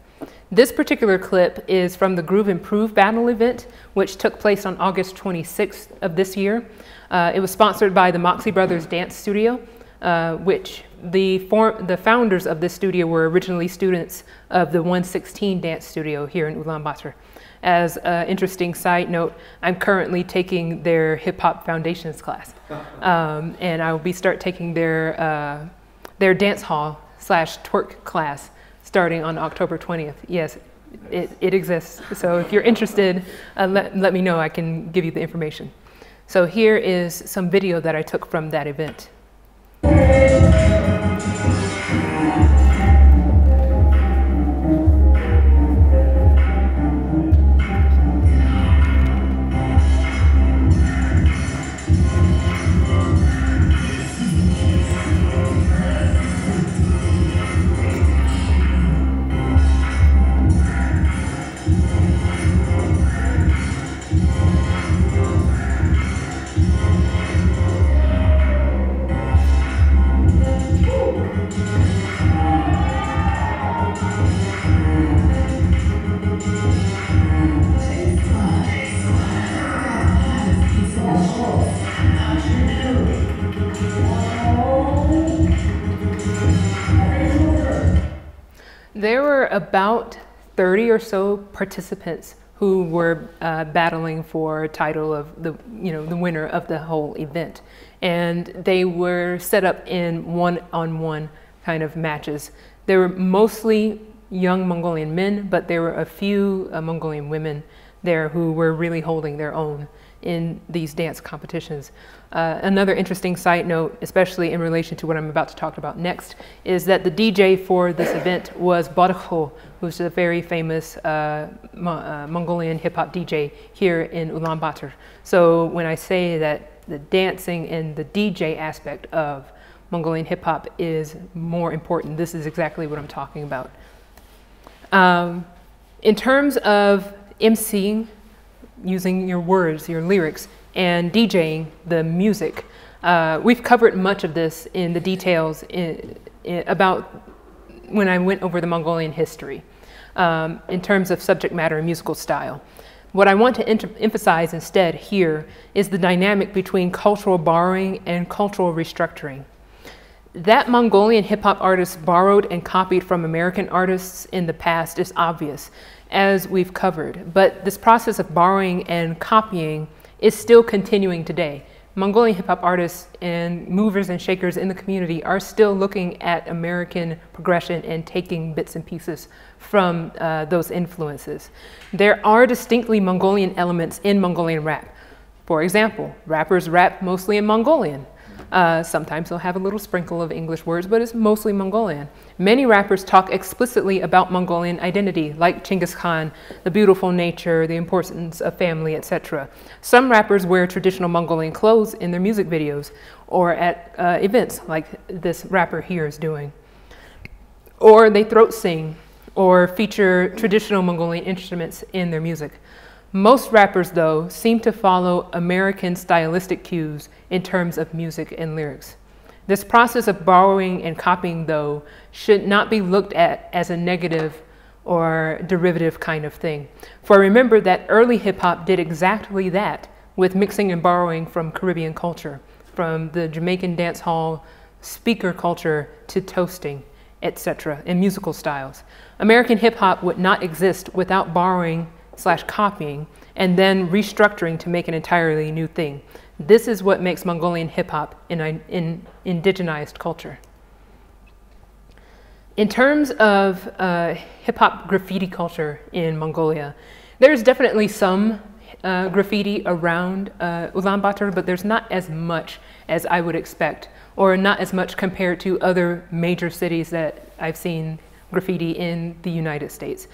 This particular clip is from the Groove Improve Battle event, which took place on August 26th of this year. Uh, it was sponsored by the Moxie Brothers Dance Studio, uh, which the, form, the founders of this studio were originally students of the 116 dance studio here in Ulaanbaatar. As an interesting side note, I'm currently taking their hip hop foundations class. Um, and I will be start taking their, uh, their dance hall slash twerk class starting on October 20th. Yes, it, it exists. So if you're interested, uh, let, let me know. I can give you the information. So here is some video that I took from that event. There about 30 or so participants who were uh, battling for title of the, you know, the winner of the whole event. And they were set up in one-on-one -on -one kind of matches. They were mostly young Mongolian men, but there were a few uh, Mongolian women there who were really holding their own in these dance competitions. Uh, another interesting side note, especially in relation to what I'm about to talk about next, is that the DJ for this event was Bodakho, who's a very famous uh, Mo uh, Mongolian hip hop DJ here in Ulaanbaatar. So when I say that the dancing and the DJ aspect of Mongolian hip hop is more important, this is exactly what I'm talking about. Um, in terms of emceeing, using your words, your lyrics, and DJing the music. Uh, we've covered much of this in the details in, in, about when I went over the Mongolian history um, in terms of subject matter and musical style. What I want to emphasize instead here is the dynamic between cultural borrowing and cultural restructuring. That Mongolian hip hop artists borrowed and copied from American artists in the past is obvious, as we've covered. But this process of borrowing and copying is still continuing today. Mongolian hip hop artists and movers and shakers in the community are still looking at American progression and taking bits and pieces from uh, those influences. There are distinctly Mongolian elements in Mongolian rap. For example, rappers rap mostly in Mongolian. Uh, sometimes they'll have a little sprinkle of English words, but it's mostly Mongolian. Many rappers talk explicitly about Mongolian identity, like Chinggis Khan, the beautiful nature, the importance of family, etc. Some rappers wear traditional Mongolian clothes in their music videos or at uh, events like this rapper here is doing. Or they throat sing or feature traditional Mongolian instruments in their music. Most rappers, though, seem to follow American stylistic cues in terms of music and lyrics. This process of borrowing and copying, though, should not be looked at as a negative or derivative kind of thing. For remember that early hip hop did exactly that with mixing and borrowing from Caribbean culture, from the Jamaican dance hall speaker culture to toasting, etc., and musical styles. American hip hop would not exist without borrowing slash copying, and then restructuring to make an entirely new thing. This is what makes Mongolian hip hop an in, indigenized culture. In terms of uh, hip hop graffiti culture in Mongolia, there's definitely some uh, graffiti around uh, Ulaanbaatar, but there's not as much as I would expect, or not as much compared to other major cities that I've seen graffiti in the United States.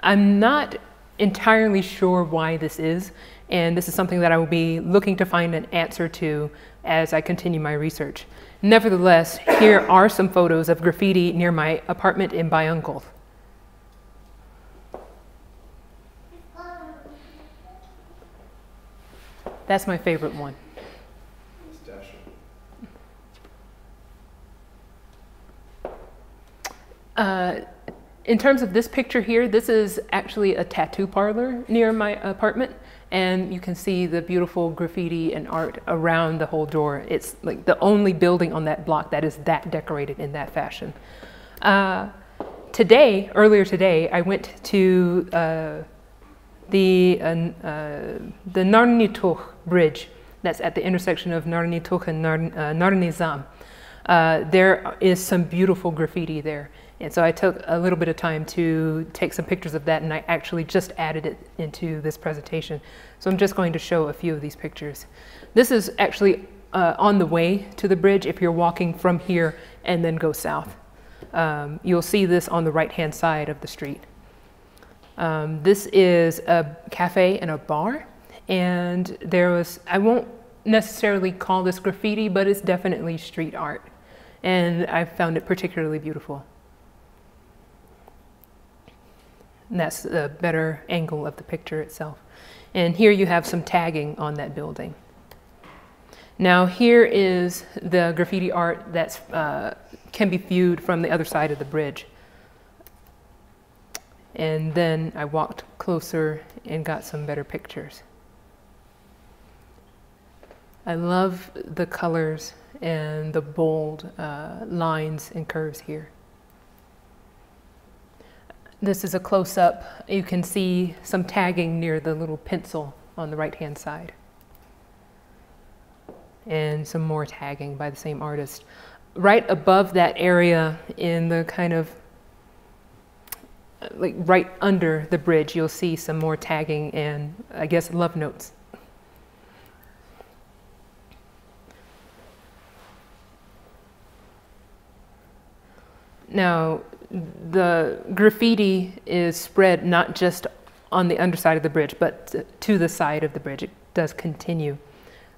I'm not entirely sure why this is, and this is something that I will be looking to find an answer to as I continue my research. Nevertheless, here are some photos of graffiti near my apartment in Bayangol. That's my favorite one. Uh, in terms of this picture here, this is actually a tattoo parlor near my apartment. And you can see the beautiful graffiti and art around the whole door. It's like the only building on that block that is that decorated in that fashion. Uh, today, earlier today, I went to uh, the, uh, uh the Narni Bridge that's at the intersection of Narni and Nar uh, Narnizam. Uh, there is some beautiful graffiti there. And so I took a little bit of time to take some pictures of that and I actually just added it into this presentation. So I'm just going to show a few of these pictures. This is actually uh, on the way to the bridge if you're walking from here and then go south. Um, you'll see this on the right hand side of the street. Um, this is a cafe and a bar and there was, I won't necessarily call this graffiti, but it's definitely street art. And I found it particularly beautiful. And that's the better angle of the picture itself. And here you have some tagging on that building. Now here is the graffiti art that uh, can be viewed from the other side of the bridge. And then I walked closer and got some better pictures. I love the colors and the bold uh, lines and curves here. This is a close-up. You can see some tagging near the little pencil on the right-hand side. And some more tagging by the same artist. Right above that area in the kind of like right under the bridge, you'll see some more tagging and I guess love notes. Now, the graffiti is spread not just on the underside of the bridge, but to the side of the bridge. It does continue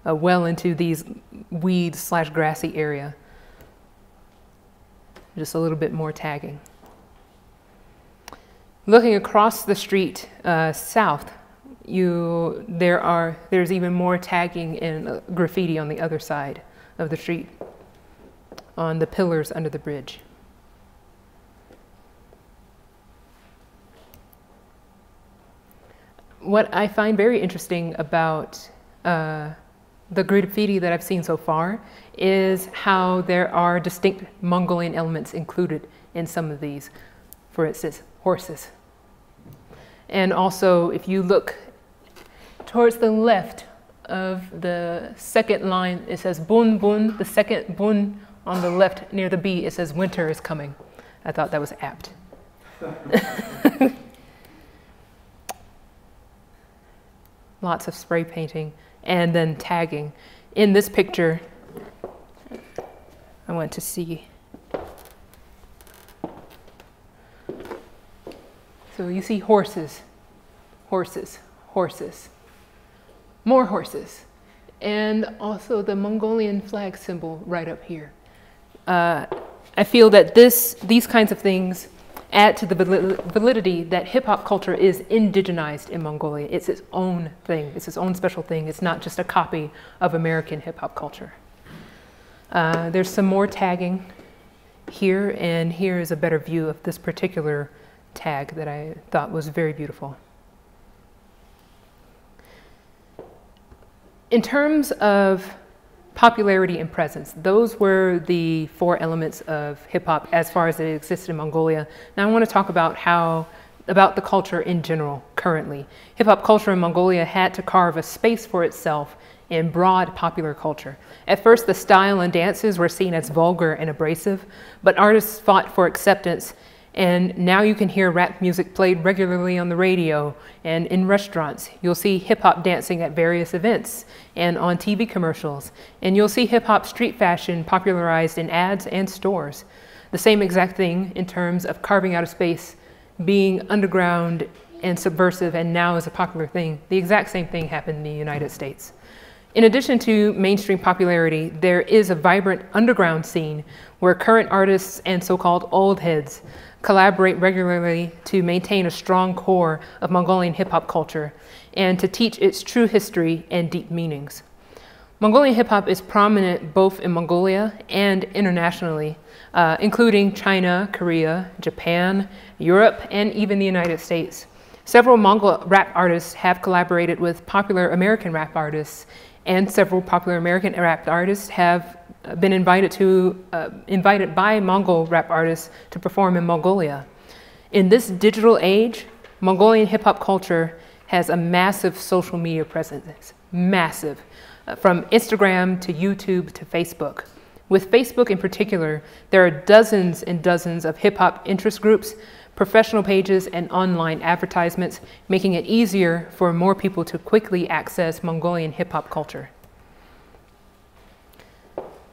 uh, well into these weeds slash grassy area. Just a little bit more tagging. Looking across the street uh, south, you there are there's even more tagging and uh, graffiti on the other side of the street, on the pillars under the bridge. What I find very interesting about uh, the graffiti that I've seen so far is how there are distinct Mongolian elements included in some of these. For instance, horses. And also, if you look towards the left of the second line, it says bun bun. The second bun on the left near the B, it says winter is coming. I thought that was apt. Lots of spray painting and then tagging. In this picture, I want to see. So you see horses, horses, horses, more horses, and also the Mongolian flag symbol right up here. Uh, I feel that this, these kinds of things add to the validity that hip hop culture is indigenized in Mongolia. It's its own thing, it's its own special thing. It's not just a copy of American hip hop culture. Uh, there's some more tagging here, and here is a better view of this particular tag that I thought was very beautiful. In terms of popularity and presence. Those were the four elements of hip hop as far as it existed in Mongolia. Now I want to talk about how about the culture in general currently. Hip hop culture in Mongolia had to carve a space for itself in broad popular culture. At first, the style and dances were seen as vulgar and abrasive, but artists fought for acceptance and now you can hear rap music played regularly on the radio and in restaurants. You'll see hip hop dancing at various events and on TV commercials. And you'll see hip hop street fashion popularized in ads and stores. The same exact thing in terms of carving out a space, being underground and subversive, and now is a popular thing. The exact same thing happened in the United States. In addition to mainstream popularity, there is a vibrant underground scene where current artists and so called old heads collaborate regularly to maintain a strong core of Mongolian hip hop culture and to teach its true history and deep meanings. Mongolian hip hop is prominent both in Mongolia and internationally, uh, including China, Korea, Japan, Europe, and even the United States. Several Mongol rap artists have collaborated with popular American rap artists, and several popular American rap artists have been invited to uh, invited by Mongol rap artists to perform in Mongolia. In this digital age, Mongolian hip hop culture has a massive social media presence, massive, uh, from Instagram to YouTube to Facebook. With Facebook in particular, there are dozens and dozens of hip hop interest groups, professional pages, and online advertisements, making it easier for more people to quickly access Mongolian hip hop culture.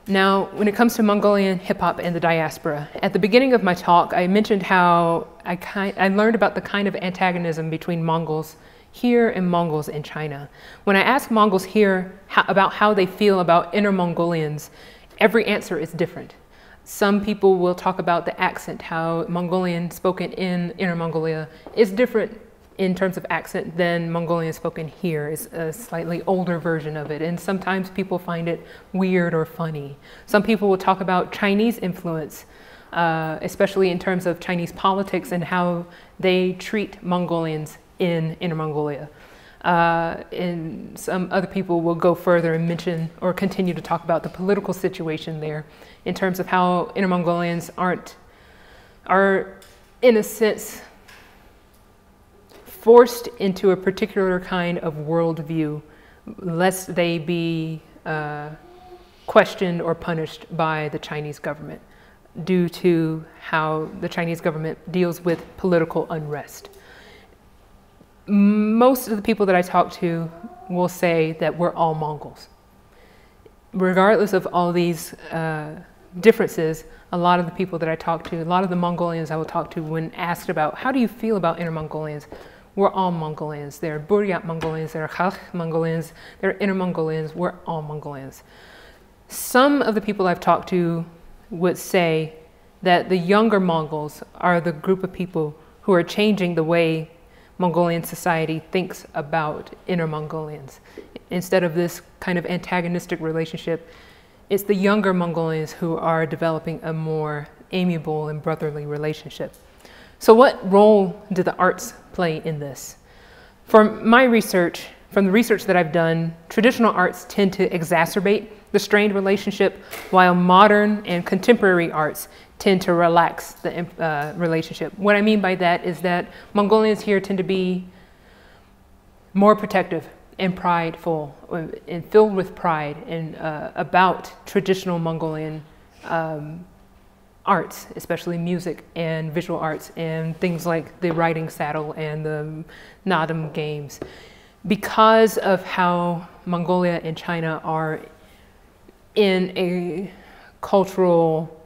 Now, when it comes to Mongolian hip hop and the diaspora, at the beginning of my talk, I mentioned how I, kind, I learned about the kind of antagonism between Mongols here and Mongols in China. When I ask Mongols here about how they feel about inner Mongolians, every answer is different. Some people will talk about the accent, how Mongolian spoken in Inner Mongolia is different in terms of accent than Mongolian spoken here. It's a slightly older version of it. And sometimes people find it weird or funny. Some people will talk about Chinese influence, uh, especially in terms of Chinese politics and how they treat Mongolians in Inner Mongolia. Uh, and some other people will go further and mention or continue to talk about the political situation there in terms of how Inner Mongolians aren't, are in a sense, forced into a particular kind of worldview, lest they be uh, questioned or punished by the Chinese government. due to how the Chinese government deals with political unrest. Most of the people that I talk to will say that we're all Mongols. Regardless of all these uh, differences, a lot of the people that I talk to, a lot of the Mongolians I will talk to when asked about how do you feel about Inner Mongolians, we're all Mongolians. They're Buryat Mongolians, they're Khalkh Mongolians, they're Inner Mongolians, we're all Mongolians. Some of the people I've talked to would say that the younger Mongols are the group of people who are changing the way Mongolian society thinks about inner Mongolians. Instead of this kind of antagonistic relationship, it's the younger Mongolians who are developing a more amiable and brotherly relationship. So what role do the arts play in this? From my research, from the research that I've done, traditional arts tend to exacerbate the strained relationship, while modern and contemporary arts tend to relax the uh, relationship. What I mean by that is that Mongolians here tend to be more protective and prideful uh, and filled with pride and uh, about traditional Mongolian um, arts, especially music and visual arts and things like the riding saddle and the Naadam games. Because of how Mongolia and China are in a cultural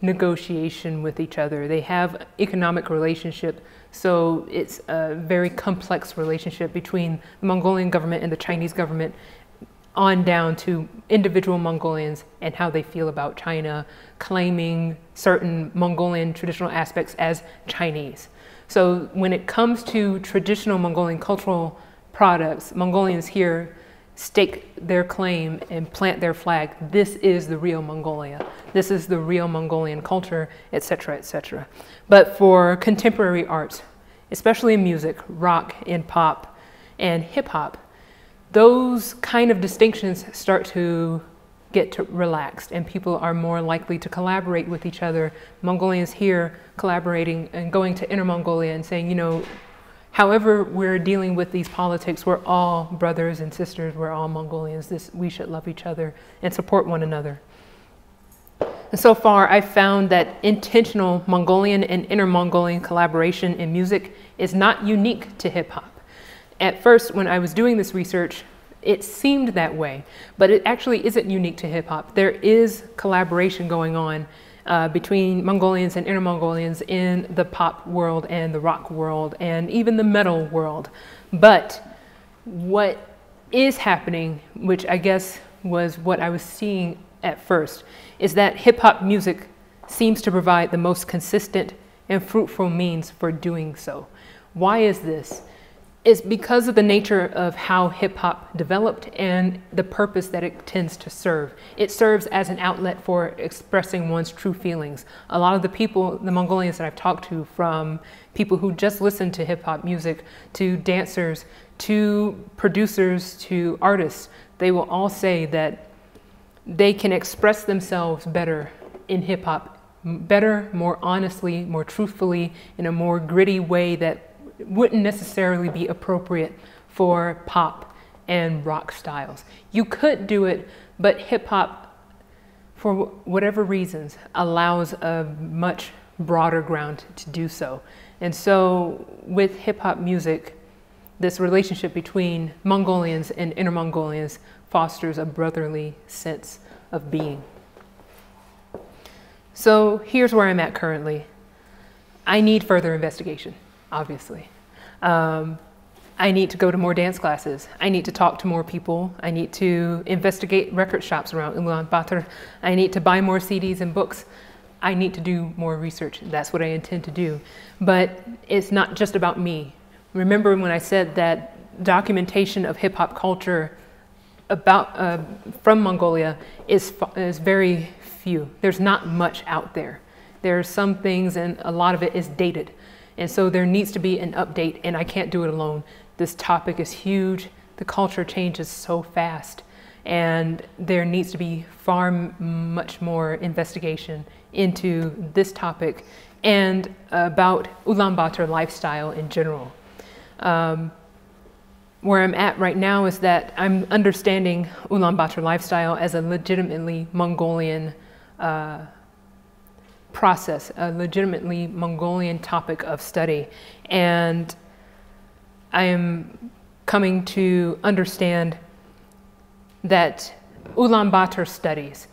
negotiation with each other. They have economic relationship, so it's a very complex relationship between the Mongolian government and the Chinese government on down to individual Mongolians and how they feel about China, claiming certain Mongolian traditional aspects as Chinese. So when it comes to traditional Mongolian cultural products, Mongolians here stake their claim and plant their flag. This is the real Mongolia. This is the real Mongolian culture, etc., etc. But for contemporary arts, especially in music, rock and pop and hip hop, those kind of distinctions start to get to relaxed and people are more likely to collaborate with each other. Mongolians here collaborating and going to Inner Mongolia and saying, you know, however we're dealing with these politics, we're all brothers and sisters, we're all Mongolians. This, we should love each other and support one another. And so far, I've found that intentional Mongolian and inner Mongolian collaboration in music is not unique to hip hop. At first, when I was doing this research, it seemed that way, but it actually isn't unique to hip hop. There is collaboration going on uh, between Mongolians and Inner Mongolians in the pop world and the rock world and even the metal world. But what is happening, which I guess was what I was seeing at first, is that hip hop music seems to provide the most consistent and fruitful means for doing so. Why is this? Is because of the nature of how hip hop developed and the purpose that it tends to serve. It serves as an outlet for expressing one's true feelings. A lot of the people, the Mongolians that I've talked to, from people who just listen to hip hop music, to dancers, to producers, to artists, they will all say that they can express themselves better in hip hop better, more honestly, more truthfully, in a more gritty way that wouldn't necessarily be appropriate for pop and rock styles. You could do it, but hip hop, for whatever reasons, allows a much broader ground to do so. And so with hip hop music, this relationship between Mongolians and Inner Mongolians fosters a brotherly sense of being. So here's where I'm at currently. I need further investigation obviously. Um, I need to go to more dance classes. I need to talk to more people. I need to investigate record shops around Ulaanbaatar. I need to buy more CDs and books. I need to do more research. That's what I intend to do. But it's not just about me. Remember when I said that documentation of hip hop culture about uh, from Mongolia is is very few. There's not much out there. There are some things, and a lot of it is dated. And so there needs to be an update, and I can't do it alone. This topic is huge. The culture changes so fast, and there needs to be far much more investigation into this topic and about Ulaanbaatar lifestyle in general. Um, where I'm at right now is that I'm understanding Ulaanbaatar lifestyle as a legitimately Mongolian uh, process, a legitimately Mongolian topic of study. And I am coming to understand that Ulaanbaatar studies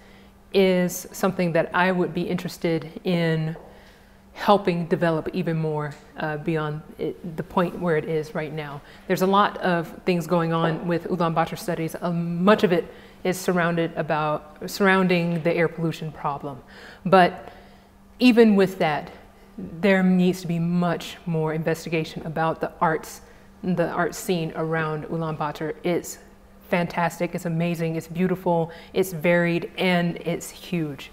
is something that I would be interested in helping develop even more uh, beyond it, the point where it is right now. There's a lot of things going on with Ulaanbaatar studies. Um, much of it is surrounded about surrounding the air pollution problem, but even with that, there needs to be much more investigation about the arts, the art scene around Ulaanbaatar. It's fantastic, it's amazing, it's beautiful, it's varied, and it's huge.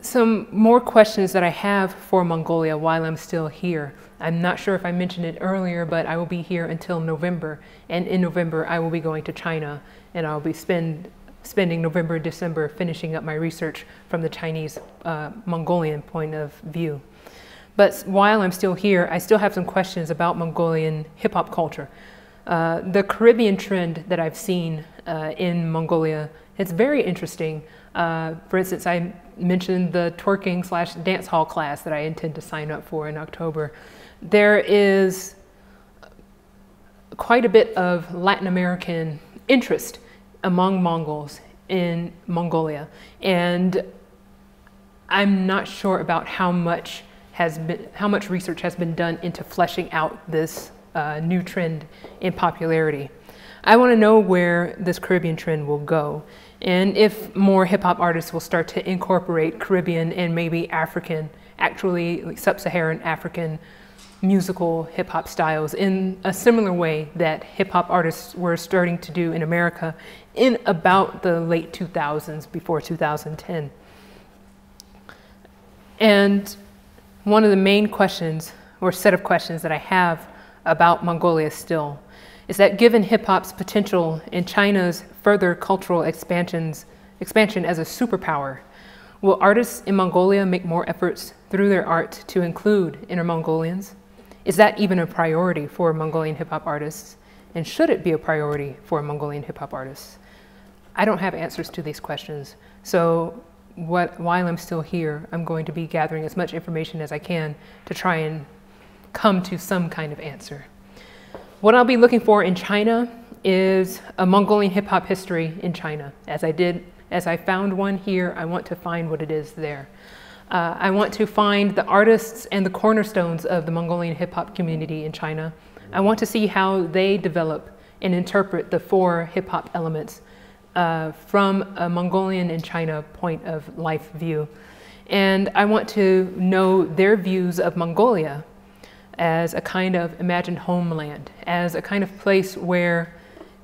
Some more questions that I have for Mongolia while I'm still here. I'm not sure if I mentioned it earlier, but I will be here until November. And in November, I will be going to China and I'll be spend, spending November, December finishing up my research from the Chinese uh, Mongolian point of view. But while I'm still here, I still have some questions about Mongolian hip hop culture. Uh, the Caribbean trend that I've seen uh, in Mongolia is very interesting. Uh, for instance, I mentioned the twerking slash dance hall class that I intend to sign up for in October. There is quite a bit of Latin American interest among Mongols in Mongolia, and I'm not sure about how much has been how much research has been done into fleshing out this uh, new trend in popularity. I want to know where this Caribbean trend will go and if more hip hop artists will start to incorporate Caribbean and maybe African, actually like sub-Saharan African musical hip hop styles in a similar way that hip hop artists were starting to do in America in about the late 2000s before 2010. And one of the main questions or set of questions that I have about Mongolia still is that given hip hop's potential in China's further cultural expansions, expansion as a superpower, will artists in Mongolia make more efforts through their art to include inner Mongolians? Is that even a priority for Mongolian hip hop artists? And should it be a priority for Mongolian hip hop artists? I don't have answers to these questions. So what, while I'm still here, I'm going to be gathering as much information as I can to try and come to some kind of answer. What I'll be looking for in China is a Mongolian hip hop history in China. As I did, as I found one here, I want to find what it is there. Uh, I want to find the artists and the cornerstones of the Mongolian hip hop community in China. I want to see how they develop and interpret the four hip hop elements uh, from a Mongolian in China point of life view. And I want to know their views of Mongolia as a kind of imagined homeland, as a kind of place where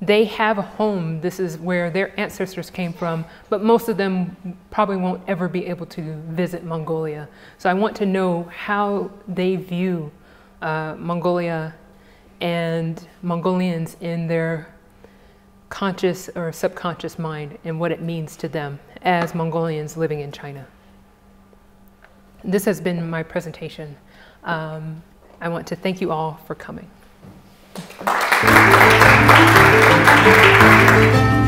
they have a home. This is where their ancestors came from, but most of them probably won't ever be able to visit Mongolia. So I want to know how they view uh, Mongolia and Mongolians in their conscious or subconscious mind and what it means to them as Mongolians living in China. This has been my presentation. Um, I want to thank you all for coming. Thank you.